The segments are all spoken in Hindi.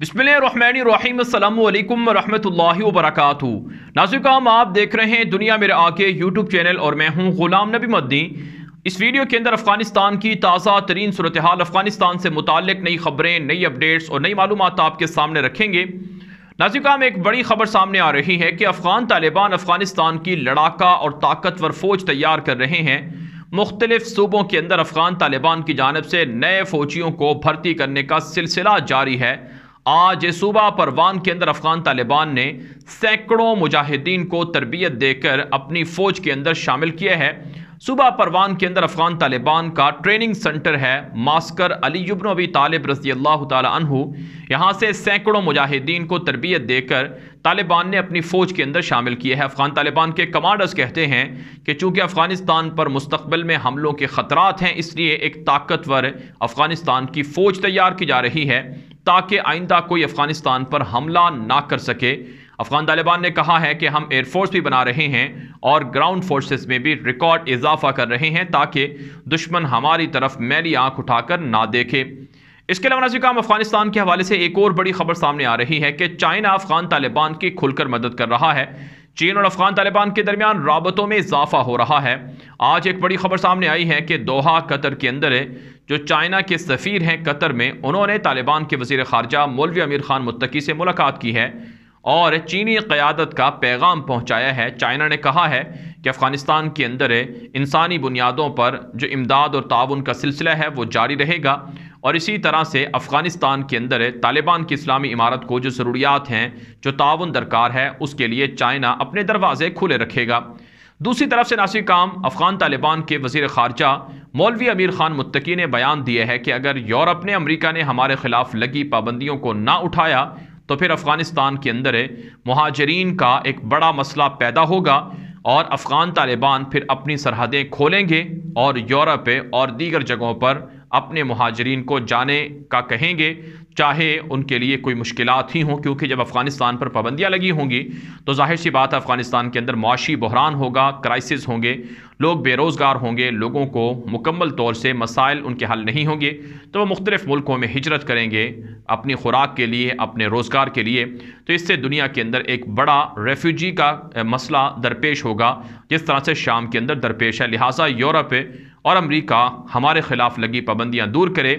बिस्मिल्लाहिर्रहमानिर्रहीम, अस्सलाम वालेकुम रहमतुल्लाहि व आप देख रहे हैं दुनिया मेरे आके यूट्यूब चैनल और मैं हूँ ग़ुलाम नबी मद्दी। इस वीडियो के अंदर अफ़गानिस्तान की ताज़ा तरीन सूरत हाल, अफ़गानिस्तान से मुतक नई खबरें, नई अपडेट्स और नई मालूम आपके सामने रखेंगे। नाजिकाम एक बड़ी खबर सामने आ रही है कि अफगान तालिबान अफ़गानिस्तान की लड़ाका और ताकतवर फौज तैयार कर रहे हैं। मुख्तलिफ़ सूबों के अंदर अफगान तालिबान की जानब से नए फौजियों को भर्ती करने का सिलसिला जारी है। आज सूबा परवान के अंदर अफगान तालिबान ने सैकड़ों मुजाहिदीन को तरबियत देकर अपनी फ़ौज के अंदर शामिल किया है। सूबा परवान के अंदर अफगान तालिबान का ट्रेनिंग सेंटर है मास्कर अली युबन अबी तालिब रज़ी अल्लाह तहु यहाँ से सैकड़ों मुजाहिदीन को तरबियत देकर तालिबान ने अपनी फ़ौज के अंदर शामिल किया है। अफगान तालिबान के कमांडर्स कहते हैं कि चूँकि अफ़गानिस्तान पर मुस्तबिल में हमलों के ख़तरात हैं, इसलिए एक ताकतवर अफ़गानिस्तान की फ़ौज तैयार की जा रही है ताकि आइंदा कोई अफ़गानिस्तान पर हमला ना कर सके। अफगान तालिबान ने कहा है कि हम एयरफोर्स भी बना रहे हैं और ग्राउंड फोर्सेस में भी रिकॉर्ड इजाफा कर रहे हैं ताकि दुश्मन हमारी तरफ़ मैली आँख उठाकर ना देखे। इसके अलावा नजी काम अफ़गानिस्तान के हवाले से एक और बड़ी खबर सामने आ रही है कि चाइना अफगान तालिबान की खुलकर मदद कर रहा है। चीन और अफगान तालिबान के दरमियान रबतों में इजाफा हो रहा है। आज एक बड़ी खबर सामने आई है कि दोहा, कतर के अंदर है जो चाइना के सफ़ीर हैं कतर में, उन्होंने तालिबान के वज़ीर खारजा मौलवी अमीर खान मुत्तकी से मुलाकात की है। और चीनी क़्यादत का पैगाम पहुँचाया है। चाइना ने कहा है कि अफ़गानिस्तान के अंदर इंसानी बुनियादों पर जो इमदाद और ताउन का सिलसिला है, वो जारी रहेगा। और इसी तरह से अफ़गानिस्तान के अंदर तालिबान की इस्लामी इमारत को जो ज़रूरियात हैं, जो ताउन दरकार है, उसके लिए चाइना अपने दरवाजे खुले रखेगा। दूसरी तरफ़ से नासिक काम, अफ़गान तालिबान के वज़ीर खारजा मौलवी अमीर खान मुत्तकी ने बयान दिया है कि अगर यूरोप ने अमरीका ने हमारे ख़िलाफ़ लगी पाबंदियों को ना उठाया तो फिर अफ़गानिस्तान के अंदर महाजरीन का एक बड़ा मसला पैदा होगा और अफ़गान तालिबान फिर अपनी सरहदें खोलेंगे और यूरोप और दीगर जगहों पर अपने महाजरीन को जाने का कहेंगे। चाहे उनके लिए कोई मुश्किल ही हों, क्योंकि जब अफ़गानिस्तान पर पाबंदियाँ लगी होंगी तो ज़ाहिर सी बात अफ़गानिस्तान के अंदर मुआशी बहरान होगा क्राइसिस होंगे, लोग बेरोज़गार होंगे, लोगों को मुकम्मल तौर से मसाइल उनके हल नहीं होंगे तो वह मुख्तलिफ़ मुल्कों में हिजरत करेंगे, अपनी खुराक के लिए, अपने रोज़गार के लिए। तो इससे दुनिया के अंदर एक बड़ा रेफ्यूजी का मसला दरपेश होगा, जिस तरह से शाम के अंदर दरपेश है। लिहाजा यूरोप और अमरीका हमारे ख़िलाफ़ लगी पाबंदियाँ दूर करे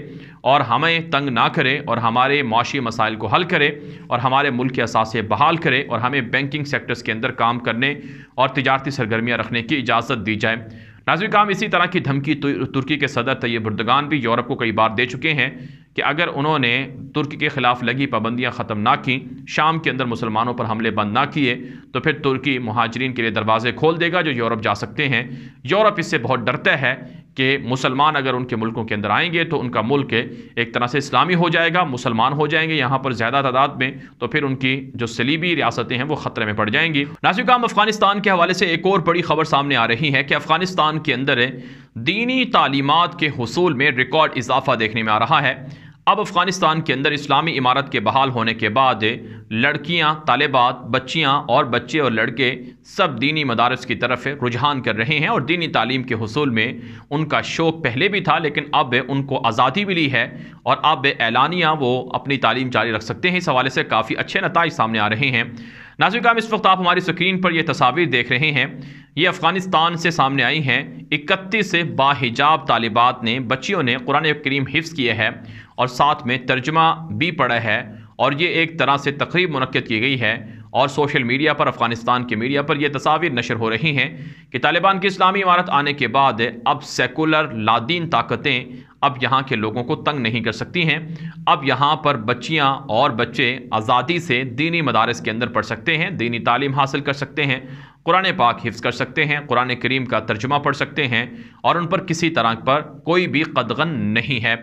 और हमें तंग ना करे और हमारे माशी मसाइल को हल करे और हमारे मुल्क के असासे बहाल करे और हमें बैंकिंग सेक्टर्स के अंदर काम करने और तजारती सरगर्मियाँ रखने की इजाज़त दी जाए। नाजिक काम इसी तरह की धमकी तुर्की के सदर तैयब बुर्दगान भी यूरोप को कई बार दे चुके हैं। कि अगर उन्होंने तुर्की के ख़िलाफ़ लगी पाबंदियाँ ख़त्म ना की, शाम के अंदर मुसलमानों पर हमले बंद ना किए तो फिर तुर्की महाजरीन के लिए दरवाज़े खोल देगा जो यूरोप जा सकते हैं। यूरोप इससे बहुत डरता है कि मुसलमान अगर उनके मुल्कों के अंदर आएँगे तो उनका मुल्क एक तरह से इस्लामी हो जाएगा, मुसलमान हो जाएँगे यहाँ पर ज़्यादा तादाद में तो फिर उनकी जो सलीबी रियासतें हैं वो ख़तरे में पड़ जाएँगी। नासिकाम अफ़गानिस्तान के हवाले से एक और बड़ी खबर सामने आ रही है कि अफ़गानिस्तान के अंदर दीनी तालीमत के हसूल में रिकॉर्ड इजाफा देखने में आ रहा है। अब अफ़गानिस्तान के अंदर इस्लामी इमारत के बहाल होने के बाद लड़कियाँ तालिबात बच्चियाँ और बच्चे और लड़के सब दीनी मदारस की तरफ़ रुझान कर रहे हैं और दीनी तालीम के हसूल में उनका शौक़ पहले भी था, लेकिन अब उनको आज़ादी मिली है और अब एलानिया वो अपनी तालीम जारी रख सकते हैं। इस हवाले से काफ़ी अच्छे नतज सामने आ रहे हैं। नाजिकाम इस वक्त आप हमारी स्क्रीन पर यह तस्वीर देख रहे हैं। ये अफ़गानिस्तान से सामने आई हैं। इकतीस बाहिजाब तालिबात ने बच्चियों ने कुरान करीम हिफ्स किए है। और साथ में तर्जमा भी पड़ा है और ये एक तरह से तकरीब मनद की गई है और सोशल मीडिया पर, अफ़गानिस्तान के मीडिया पर यह तस्वीर नशर हो रही हैं कि तालिबान की इस्लामी इमारत आने के बाद अब सेकुलर लादीन ताकतें अब यहाँ के लोगों को तंग नहीं कर सकती हैं। अब यहाँ पर बच्चियाँ और बच्चे आज़ादी से दीनी मदारस के अंदर पढ़ सकते हैं, दीनी तालीम हासिल कर सकते हैं, कुरान पाक हिफ्स कर सकते हैं, कुरान करीम का तर्जुमा पढ़ सकते हैं और उन पर किसी तरह पर कोई भी कदगन नहीं है।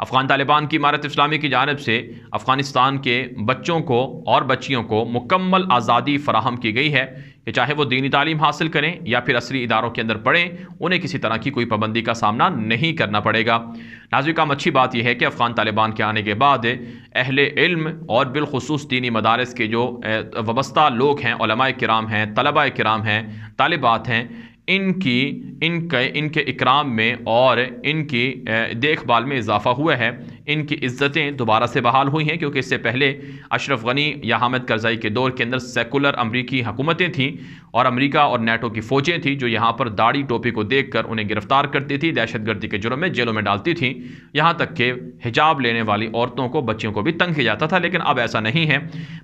अफ़गान तालिबान की इमारत इस्लामी की जानब से अफ़गानिस्तान के बच्चों को और बच्चियों को मुकम्मल आज़ादी फ़राहम की गई है। कि चाहे वो दीनी तालीम हासिल करें या फिर असली इदारों के अंदर पढ़ें, उन्हें किसी तरह की कोई पाबंदी का सामना नहीं करना पड़ेगा। नाजिकाम अच्छी बात यह है कि अफ़गान तालिबान के आने के बाद अहल इल्म और बिलखसूस दीनी मदारस के जो वबस्ता लोग हैं कराम हैं तलबा कराम हैं, तालिबात हैं इनकी इनके इनके इकराम में और इनकी देखभाल में इजाफ़ा हुआ है। इनकी इज्जतें दोबारा से बहाल हुई हैं, क्योंकि इससे पहले अशरफ गनी या हामिद करजाई के दौर के अंदर सेकुलर अमरीकी हुकूमतें थीं और अमरीका और नेटो की फ़ौजें थीं, जो यहाँ पर दाढ़ी टोपी को देख कर उन्हें गिरफ़्तार करती थी दहशत गर्दी के जुर्म में जेलों में डालती थी। यहाँ तक कि हिजाब लेने वाली औरतों को, बच्चियों को भी तंग किया जाता था, लेकिन अब ऐसा नहीं है।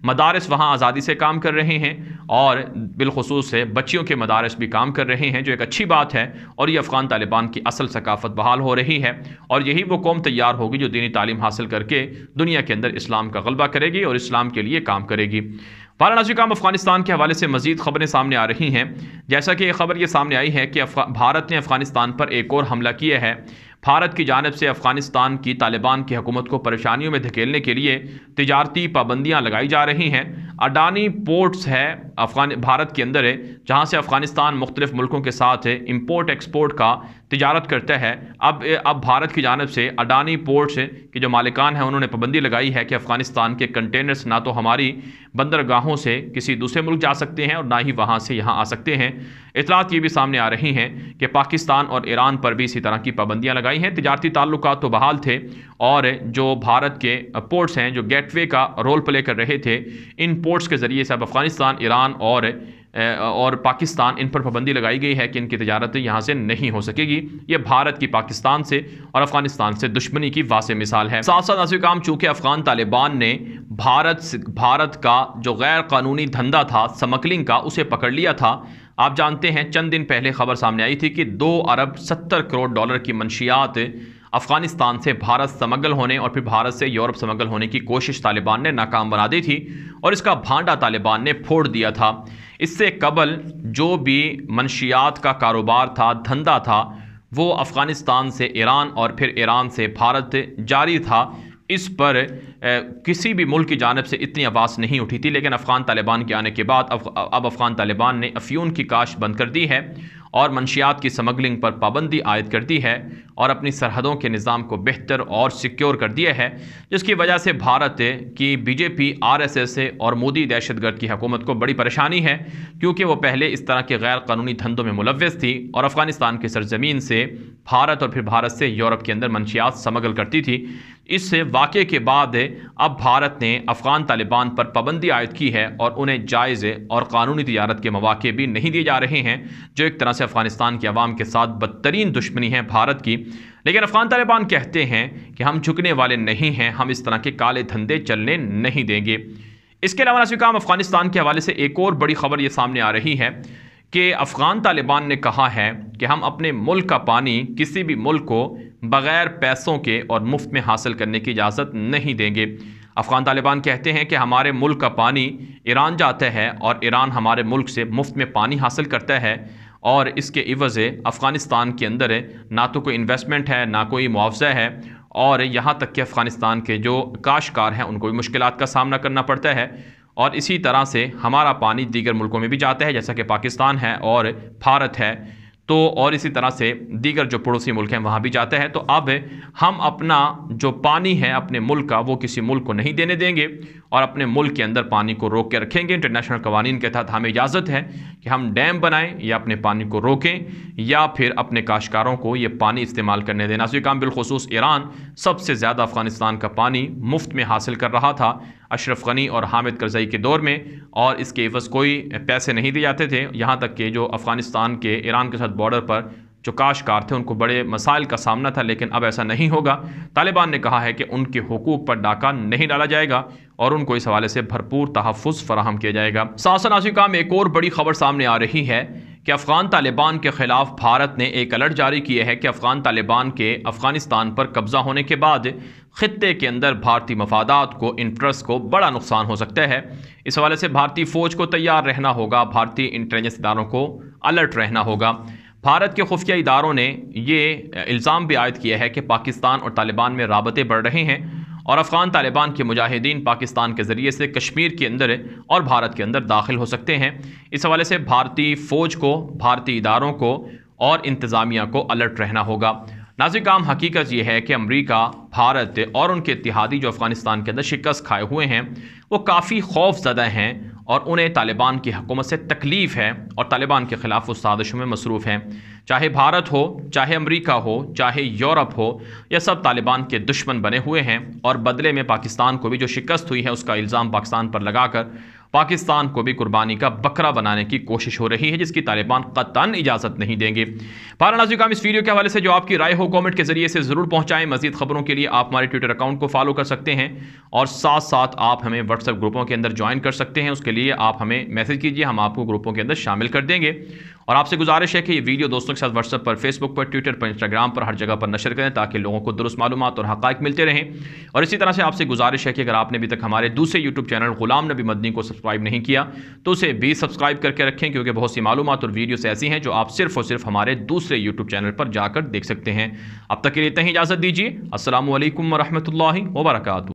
मदारस वहाँ आज़ादी से काम कर रहे हैं और बिलखसूस से बच्चियों के मदारस भी काम कर रहे हैं, जो एक अच्छी बात है, और ये अफ़गान तालिबान की असल सकाफ़त बहाल हो रही है। और यही वो कौम तैयार होगी, जो दीनी तालीम हासिल करके दुनिया के अंदर इस्लाम का गलबा करेगी और इस्लाम के लिए काम करेगी। वाराणसी काम अफ़गानिस्तान के हवाले से मजीद खबरें सामने आ रही हैं। जैसा कि खबर ये सामने आई है कि भारत ने अफ़गानिस्तान पर एक और हमला किया है। भारत की जानब से अफ़गानिस्तान की तालिबान की हुकूमत को परेशानियों में धकेलने के लिए तजारती पाबंदियाँ लगाई जा रही हैं। अडानी पोर्ट्स है अफगान, भारत के अंदर है जहाँ से अफ़गानिस्तान मुख्तलिफ़ मुल्कों के साथ इम्पोर्ट एक्सपोर्ट का तजारत करता है। अब अब भारत की जानब से अडानी पोर्ट्स के जो मालिकान हैं, उन्होंने पाबंदी लगाई है कि अफ़गानिस्तान के कंटेनर्स ना तो हमारी बंदरगाहों से किसी दूसरे मुल्क जा सकते हैं और ना ही वहाँ से यहाँ आ सकते हैं। इतलात ये भी सामने आ रही हैं कि पाकिस्तान और ईरान पर भी इसी तरह की पाबंदियाँ लगाई हैं। तजारती ताल्लुक तो बहाल थे और जो भारत के पोर्ट्स हैं, जो गेटवे का रोल प्ले कर रहे थे, इन पोर्ट्स के ज़रिए से अब अफ़गानिस्तान, ईरान और और पाकिस्तान इन पर पाबंदी लगाई गई है कि इनकी तजारत यहाँ से नहीं हो सकेगी। ये भारत की पाकिस्तान से और अफ़गानिस्तान से दुश्मनी की वास मिसाल है। साथ साथ नासिर काम, चूँकि अफगान तालिबान ने भारत भारत का जो गैर कानूनी धंधा था स्मगलिंग का, उसे पकड़ लिया था। आप जानते हैं, चंद दिन पहले खबर सामने आई थी कि दो अरब सत्तर करोड़ डॉलर की मंशियात अफ़गानिस्तान से भारत समगल होने और फिर भारत से यूरोप समगल होने की कोशिश तालिबान ने नाकाम बना दी थी और इसका भांडा तालिबान ने फोड़ दिया था। इससे कबल जो भी मनशियात का कारोबार था, धंधा था, वो अफ़गानिस्तान से ईरान और फिर ईरान से भारत जारी था। इस पर किसी भी मुल्क की जानब से इतनी आवाज़ नहीं उठी थी, लेकिन अफ़गान तालिबान के आने के बाद अब अफ़गान तालिबान ने अफ्यून की काश बंद कर दी है। और मनशियात की स्मगलिंग पर पाबंदी आयद कर दी है और अपनी सरहदों के निज़ाम को बेहतर और सिक्योर कर दिया है, जिसकी वजह से भारत की बीजेपी, आरएसएस और मोदी दहशतगर्द की हुकूमत को बड़ी परेशानी है, क्योंकि वो पहले इस तरह के गैर कानूनी धंधों में मुलवस थी और अफ़गानिस्तान की सरजमीन से भारत और फिर भारत से यूरोप के अंदर मनशियात समगल करती थी। इस वाक़े के बाद अब भारत ने अफ़गान तालिबान पर पाबंदी आयद की है और उन्हें जायज़ और कानूनी तजारत के मौाक़े भी नहीं दिए जा रहे हैं, जो एक तरह से अफ़गानिस्तान की आवाम के साथ बदतरीन दुश्मनी है भारत की। लेकिन अफ़गान तालिबान कहते हैं कि हम झुकने वाले नहीं हैं, हम इस तरह के काले धंधे चलने नहीं देंगे। इसके अलावा नसीकाम अफ़गानिस्तान के हवाले से एक और बड़ी खबर ये सामने आ रही है कि अफ़गान तालिबान ने कहा है कि हम अपने मुल्क का पानी किसी भी मुल्क को बग़ैर पैसों के और मुफ़्त में हासिल करने की इजाज़त नहीं देंगे। अफ़गान तालिबान कहते हैं कि हमारे मुल्क का पानी ईरान जाता है और ईरान हमारे मुल्क से मुफ़्त में पानी हासिल करता है। और इसके इवज़ अफ़गानिस्तान के अंदर ना तो कोई इन्वेस्टमेंट है, ना कोई मुआवजा है, और यहाँ तक कि अफ़गानिस्तान के जो काशकार हैं, उनको भी मुश्किल का सामना करना पड़ता है। और इसी तरह से हमारा पानी दीगर मुल्कों में भी जाता है, जैसा कि पाकिस्तान है और भारत है। तो और इसी तरह से दीगर जो पड़ोसी मुल्क हैं, वहाँ भी जाते हैं। तो अब हम अपना जो पानी है, अपने मुल्क का, वो किसी मुल्क को नहीं देने देंगे और अपने मुल्क के अंदर पानी को रोक के रखेंगे। इंटरनेशनल कवानीन के तहत हमें इजाज़त है कि हम डैम बनाएँ या अपने पानी को रोकें या फिर अपने काश्तकारों को ये पानी इस्तेमाल करने देना सो काम बिलखसूस ईरान सबसे ज़्यादा अफ़गानिस्तान का पानी मुफ़्त में हासिल कर रहा था। अशरफ गनी और हामिद करजई के दौर में, और इसके एवज़ कोई पैसे नहीं दिए जाते थे। यहाँ तक कि जो अफ़गानिस्तान के ईरान के साथ बॉर्डर पर जो काशकार थे, उनको बड़े मसाइल का सामना था, लेकिन अब ऐसा नहीं होगा। तालिबान ने कहा है कि उनके हकूक़ पर डाका नहीं डाला जाएगा, और उनको इस हवाले से भरपूर तहफ़ फराहम किया जाएगा। सासन आशिका में एक और बड़ी खबर सामने आ रही है। कि अफ़गान तालिबान के ख़िलाफ़ भारत ने एक अलर्ट जारी किया है कि अफ़गान तालिबान के अफ़गानिस्तान पर कब्ज़ा होने के बाद ख़त्े के अंदर भारतीय मफादात को इंटरेस्ट को बड़ा नुकसान हो सकता है। इस हवाले से भारतीय फ़ौज को तैयार रहना होगा, भारतीय इंटेलिजेंस इदारों को अलर्ट रहना होगा। भारत के खुफिया इदारों ने ये इल्ज़ाम भी आयद किया है कि पाकिस्तान और तालिबान में रबते बढ़ रहे हैं। और अफ़गान तालिबान के मुजाहिदीन पाकिस्तान के ज़रिए से कश्मीर के अंदर और भारत के अंदर दाखिल हो सकते हैं। इस हवाले से भारतीय फ़ौज को, भारतीय इदारों को और इंतज़ामिया को अलर्ट रहना होगा। नाजिक आम हकीकत यह है कि अमरीका, भारत और उनके इतिहादी जो अफ़गानिस्तान के अंदर शिकस्त खाए हुए हैं, वो काफ़ी खौफ ज़दा हैं और उन्हें तालिबान की हकूमत से तकलीफ़ है और तालिबान के ख़िलाफ़ उस साजिशों में मसरूफ़ हैं। चाहे भारत हो, चाहे अमरीका हो, चाहे यूरोप हो, यह सब तालिबान के दुश्मन बने हुए हैं और बदले में पाकिस्तान को भी जो शिकस्त हुई है, उसका इल्ज़ाम पाकिस्तान पर लगाकर पाकिस्तान को भी कुर्बानी का बकरा बनाने की कोशिश हो रही है, जिसकी तालिबान कतन इजाज़त नहीं देंगे। पारा काम इस वीडियो के हवाले से जो आपकी राय हो कॉमेंट के ज़रिए से ज़रूर पहुंचाएँ। मजीद खबरों के लिए आप हमारे ट्विटर अकाउंट को फॉलो कर सकते हैं और साथ साथ आप हमें व्हाट्सएप ग्रुपों के अंदर ज्वाइन कर सकते हैं। उसके लिए आप हमें मैसेज कीजिए, हम आपको ग्रुपों के अंदर शामिल कर देंगे। और आपसे गुजारिश है कि ये वीडियो दोस्तों के साथ व्हाट्सएप पर फेसबुक पर ट्विटर पर इंस्टाग्राम पर, हर जगह पर नशर करें ताकि लोगों को दुरुस्त मालूम और हक़ मिलते रहें। और इसी तरह से आपसे गुजारिश है कि अगर आपने अभी तक हमारे दूसरे यूट्यूब चैनल गुलाम नबी मदनी को सब्सक्राइब नहीं किया तो उसे भी सब्सक्राइब करके रखें क्योंकि बहुत सी मालूम और वीडियोस ऐसी हैं जो आप सिर्फ़ और सिर्फ़ हमारे दूसरे यूट्यूब चैनल पर जाकर देख सकते हैं। अब तक के लिए इतना ही इजाज़त दीजिए। असल वरहमल वर्का